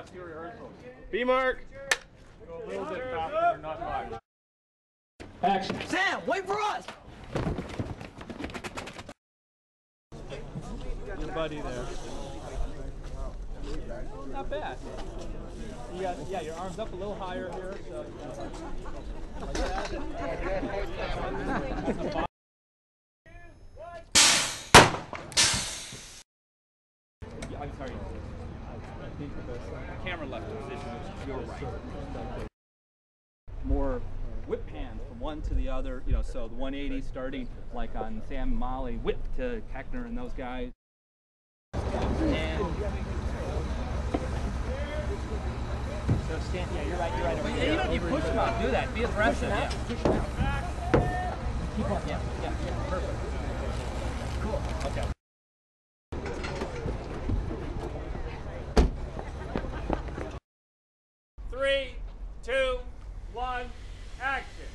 last few rehearsals. B mark. Go a little bit faster, not much. Action. Sam, wait for us! Your buddy there. Not bad. You got, yeah, your arms up a little higher here. So, like that. Yeah, I'm sorry. I think the camera left position, which is your right. More whip hands from one to the other, you know, so the 180 starting like on Sam Molly, whip to Keckner and those guys. And so stand, yeah, you're right, you're right. Over here. Even if you push them out, do that. Be aggressive. Yeah. Push them out. Keep on, yeah, yeah, yeah, perfect. Cool. Okay. Three, two, one, action.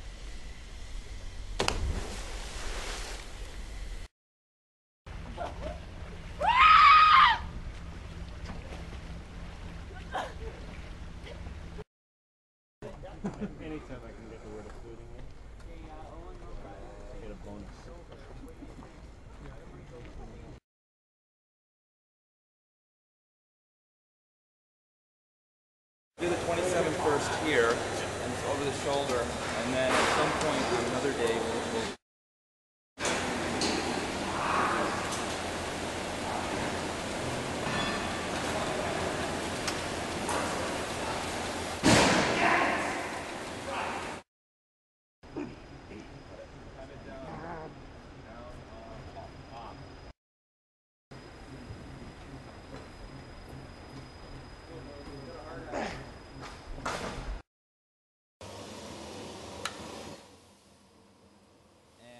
Anytime I can get the word including in, I get a bonus. Do the 27 first here, and it's over the shoulder, and then at some point on another day, we'll,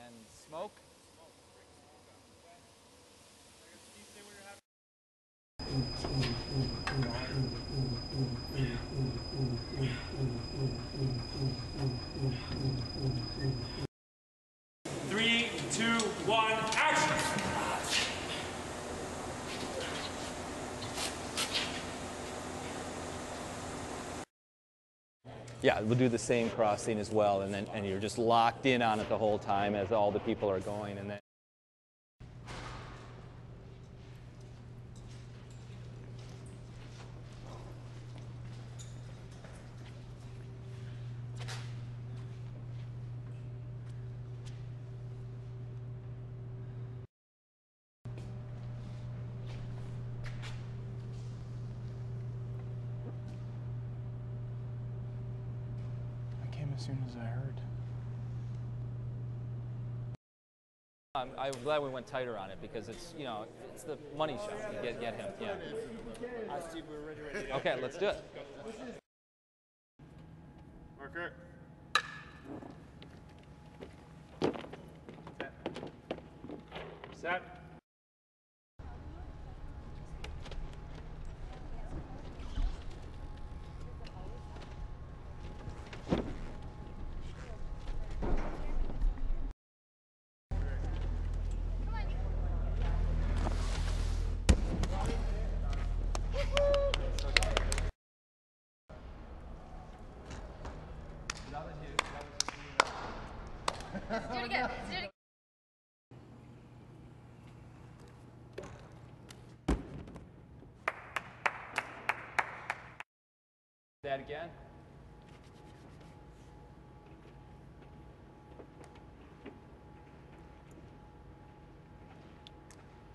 And smoke. Three, two, one, action. Yeah, we'll do the same crossing as well, and then and you're just locked in on it the whole time as all the people are going, and then. As soon as I heard. I'm, I'm glad we went tighter on it because it's you know it's the money shot. You get get him. Yeah. Okay, let's do it. Marker. Set. Let's do That again.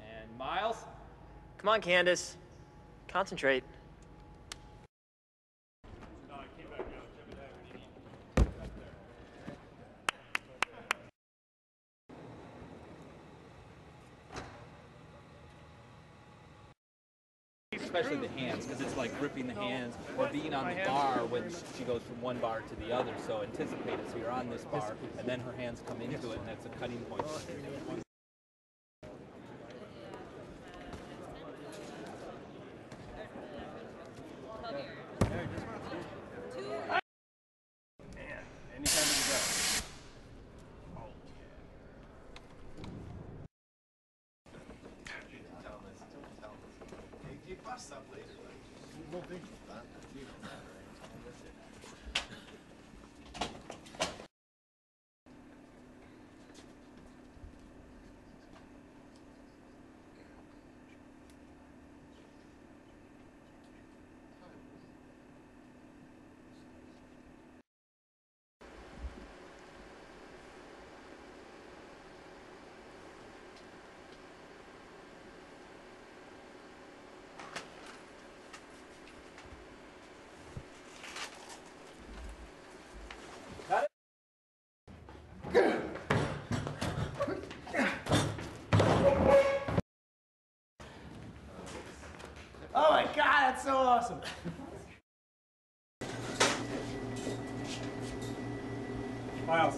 And Miles. Come on, Candice. Concentrate. The hands or being on the bar when she goes from one bar to the other. So anticipate it. So you're on this bar, and then her hands come into it, and that's a cutting point. Bust up later. Like, Oh my God, that's so awesome. Miles.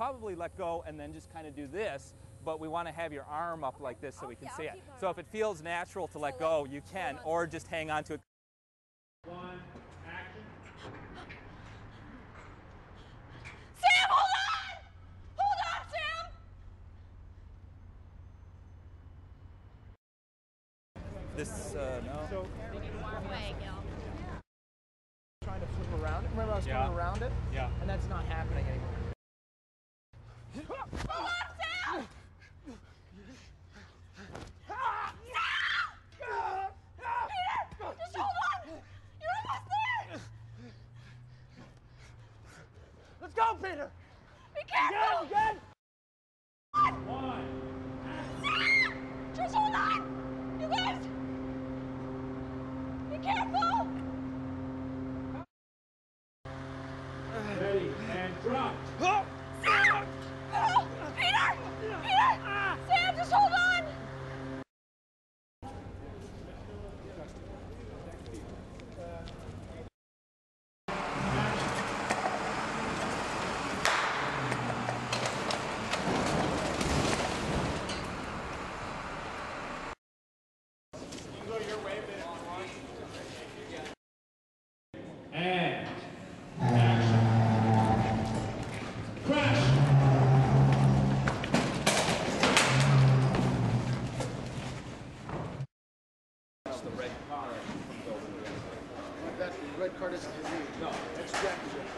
Probably let go and then just kind of do this, but we want to have your arm up like this so we can Okay, see I'll it. So if it feels natural to let go, you can, or just hang on to it. One, action. Sam, hold on! Hold on, Sam! This, uh, no. Way, Trying to flip around it. Remember I was Yeah. coming around it? Yeah. And that's not happening anymore. Hold on, Sam! Peter, just hold on! You're almost there! Let's go, Peter! Be careful! Again! One. Sam! Just hold on! You guys! Be careful! Ready and drop. Oh, Peter! Peter! Sam, just hold on! And action. Crash. The red car comes over there. His name. No, that's Jack's.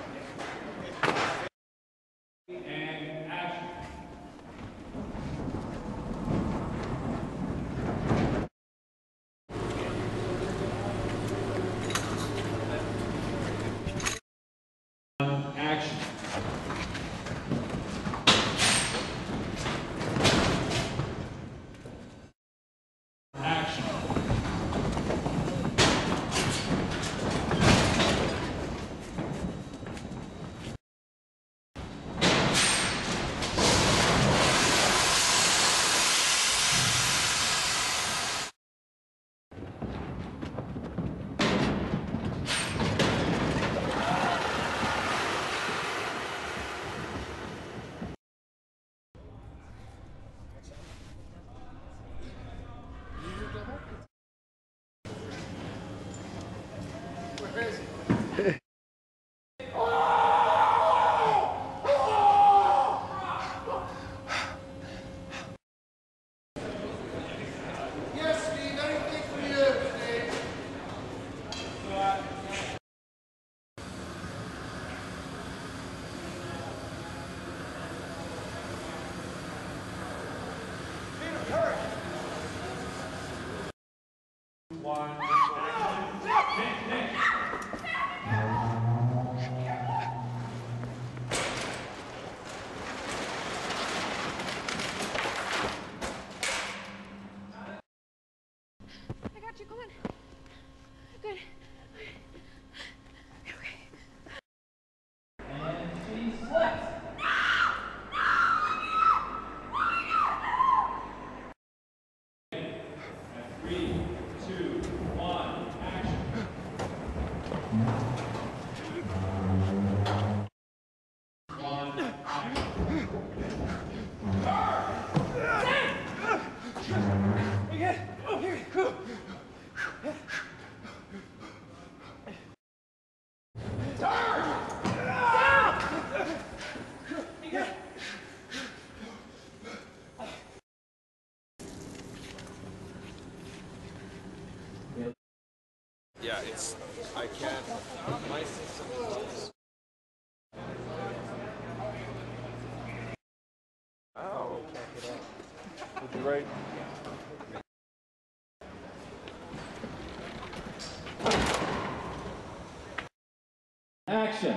it's, I can't, my system is Oh, Would you write? Action.